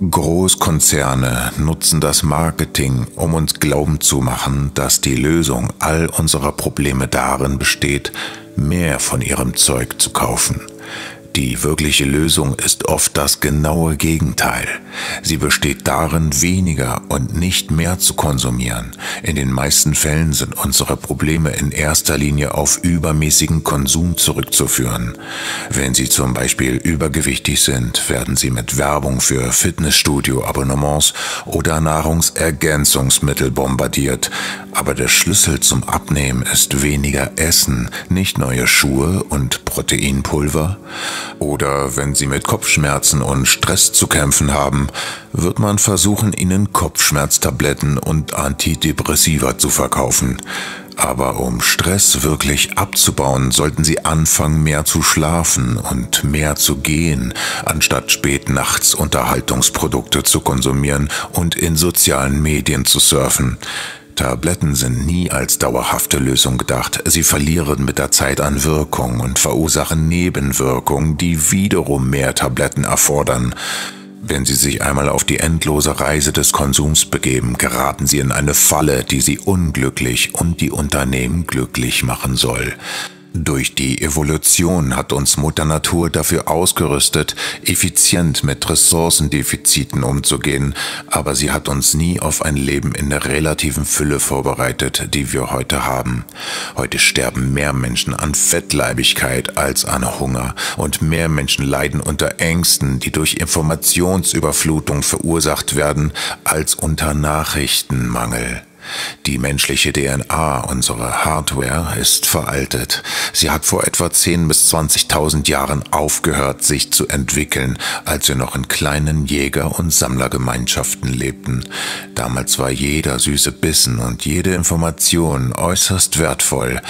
Großkonzerne nutzen das Marketing, um uns glauben zu machen, dass die Lösung all unserer Probleme darin besteht, mehr von ihrem Zeug zu kaufen. Die wirkliche Lösung ist oft das genaue Gegenteil. Sie besteht darin, weniger und nicht mehr zu konsumieren. In den meisten Fällen sind unsere Probleme in erster Linie auf übermäßigen Konsum zurückzuführen. Wenn Sie zum Beispiel übergewichtig sind, werden Sie mit Werbung für Fitnessstudio-Abonnements oder Nahrungsergänzungsmittel bombardiert. Aber der Schlüssel zum Abnehmen ist weniger Essen, nicht neue Schuhe und Proteinpulver. Oder wenn Sie mit Kopfschmerzen und Stress zu kämpfen haben, wird man versuchen, Ihnen Kopfschmerztabletten und Antidepressiva zu verkaufen. Aber um Stress wirklich abzubauen, sollten Sie anfangen, mehr zu schlafen und mehr zu gehen, anstatt spät nachts Unterhaltungsprodukte zu konsumieren und in sozialen Medien zu surfen. Tabletten sind nie als dauerhafte Lösung gedacht. Sie verlieren mit der Zeit an Wirkung und verursachen Nebenwirkungen, die wiederum mehr Tabletten erfordern. Wenn Sie sich einmal auf die endlose Reise des Konsums begeben, geraten Sie in eine Falle, die Sie unglücklich und die Unternehmen glücklich machen soll. Durch die Evolution hat uns Mutter Natur dafür ausgerüstet, effizient mit Ressourcendefiziten umzugehen, aber sie hat uns nie auf ein Leben in der relativen Fülle vorbereitet, die wir heute haben. Heute sterben mehr Menschen an Fettleibigkeit als an Hunger und mehr Menschen leiden unter Ängsten, die durch Informationsüberflutung verursacht werden, als unter Nachrichtenmangel. Die menschliche DNA, unsere Hardware, ist veraltet. Sie hat vor etwa 10.000 bis 20.000 Jahren aufgehört, sich zu entwickeln, als wir noch in kleinen Jäger- und Sammlergemeinschaften lebten. Damals war jeder süße Bissen und jede Information äußerst wertvoll.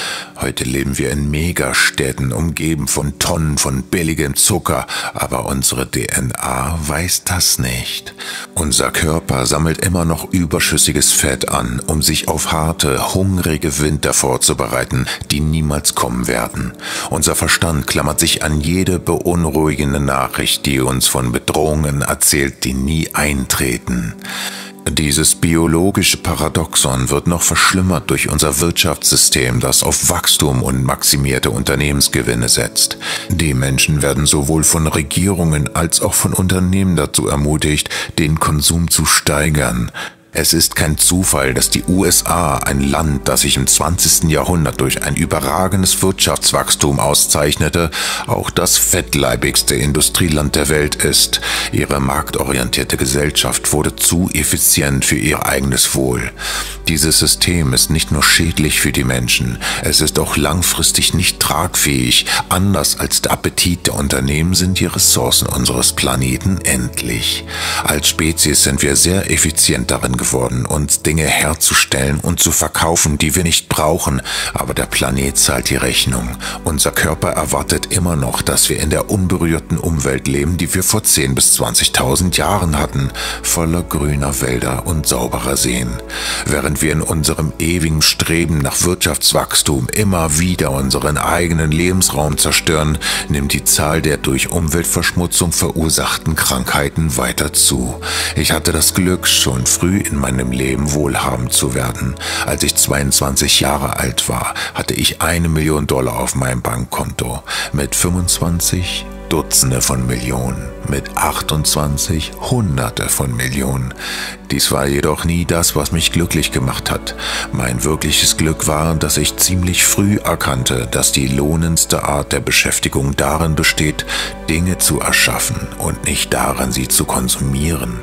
Heute leben wir in Megastädten, umgeben von Tonnen von billigem Zucker, aber unsere DNA weiß das nicht. Unser Körper sammelt immer noch überschüssiges Fett an, um sich auf harte, hungrige Winter vorzubereiten, die niemals kommen werden. Unser Verstand klammert sich an jede beunruhigende Nachricht, die uns von Bedrohungen erzählt, die nie eintreten. Dieses biologische Paradoxon wird noch verschlimmert durch unser Wirtschaftssystem, das auf Wachstum und maximierte Unternehmensgewinne setzt. Die Menschen werden sowohl von Regierungen als auch von Unternehmen dazu ermutigt, den Konsum zu steigern. Es ist kein Zufall, dass die USA, ein Land, das sich im 20. Jahrhundert durch ein überragendes Wirtschaftswachstum auszeichnete, auch das fettleibigste Industrieland der Welt ist. Ihre marktorientierte Gesellschaft wurde zu effizient für ihr eigenes Wohl. Dieses System ist nicht nur schädlich für die Menschen, es ist auch langfristig nicht tragfähig. Anders als der Appetit der Unternehmen sind die Ressourcen unseres Planeten endlich. Als Spezies sind wir sehr effizient darin geworden, uns Dinge herzustellen und zu verkaufen, die wir nicht brauchen, aber der Planet zahlt die Rechnung. Unser Körper erwartet immer noch, dass wir in der unberührten Umwelt leben, die wir vor 10.000 bis 20.000 Jahren hatten, voller grüner Wälder und sauberer Seen. Während wir in unserem ewigen Streben nach Wirtschaftswachstum immer wieder unseren eigenen Lebensraum zerstören, nimmt die Zahl der durch Umweltverschmutzung verursachten Krankheiten weiter zu. Ich hatte das Glück, schon früh in meinem Leben wohlhabend zu werden. Als ich 22 Jahre alt war, hatte ich eine Million Dollar auf meinem Bankkonto. Mit 25 Dutzende von Millionen, mit 28 Hunderte von Millionen. Dies war jedoch nie das, was mich glücklich gemacht hat. Mein wirkliches Glück war, dass ich ziemlich früh erkannte, dass die lohnendste Art der Beschäftigung darin besteht, Dinge zu erschaffen und nicht darin, sie zu konsumieren.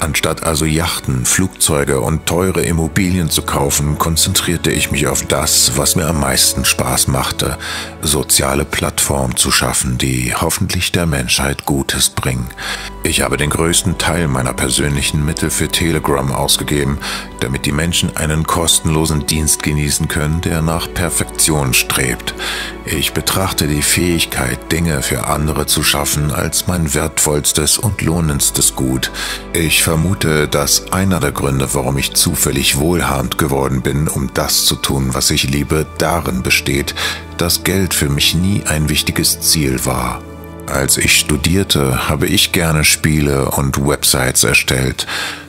Anstatt also Yachten, Flugzeuge und teure Immobilien zu kaufen, konzentrierte ich mich auf das, was mir am meisten Spaß machte, soziale Plattformen zu schaffen, die hoffentlich der Menschheit Gutes bringen. Ich habe den größten Teil meiner persönlichen Mittel für Telegram ausgegeben, damit die Menschen einen kostenlosen Dienst genießen können, der nach Perfektion strebt. Ich betrachte die Fähigkeit, Dinge für andere zu schaffen, als mein wertvollstes und lohnendstes Gut. Ich vermute, dass einer der Gründe, warum ich zufällig wohlhabend geworden bin, um das zu tun, was ich liebe, darin besteht, dass Geld für mich nie ein wichtiges Ziel war. Als ich studierte, habe ich gerne Spiele und Websites erstellt.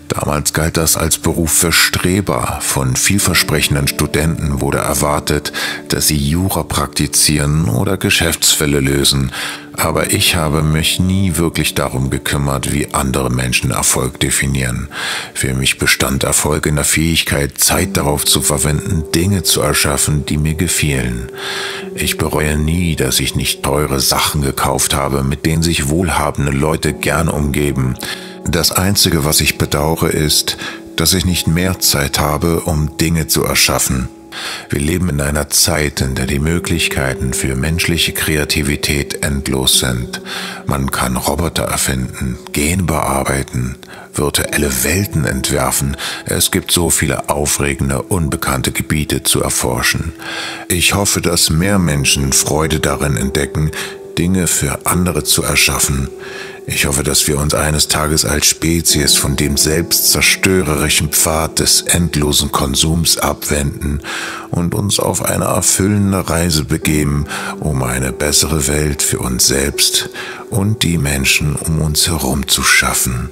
Damals galt das als Beruf für Streber. Von vielversprechenden Studenten wurde erwartet, dass sie Jura praktizieren oder Geschäftsfälle lösen. Aber ich habe mich nie wirklich darum gekümmert, wie andere Menschen Erfolg definieren. Für mich bestand Erfolg in der Fähigkeit, Zeit darauf zu verwenden, Dinge zu erschaffen, die mir gefielen. Ich bereue nie, dass ich nicht teure Sachen gekauft habe, mit denen sich wohlhabende Leute gern umgeben. Das Einzige, was ich bedauere, ist, dass ich nicht mehr Zeit habe, um Dinge zu erschaffen. Wir leben in einer Zeit, in der die Möglichkeiten für menschliche Kreativität endlos sind. Man kann Roboter erfinden, Gen bearbeiten, virtuelle Welten entwerfen. Es gibt so viele aufregende, unbekannte Gebiete zu erforschen. Ich hoffe, dass mehr Menschen Freude darin entdecken, Dinge für andere zu erschaffen. Ich hoffe, dass wir uns eines Tages als Spezies von dem selbstzerstörerischen Pfad des endlosen Konsums abwenden und uns auf eine erfüllende Reise begeben, um eine bessere Welt für uns selbst und die Menschen um uns herum zu schaffen.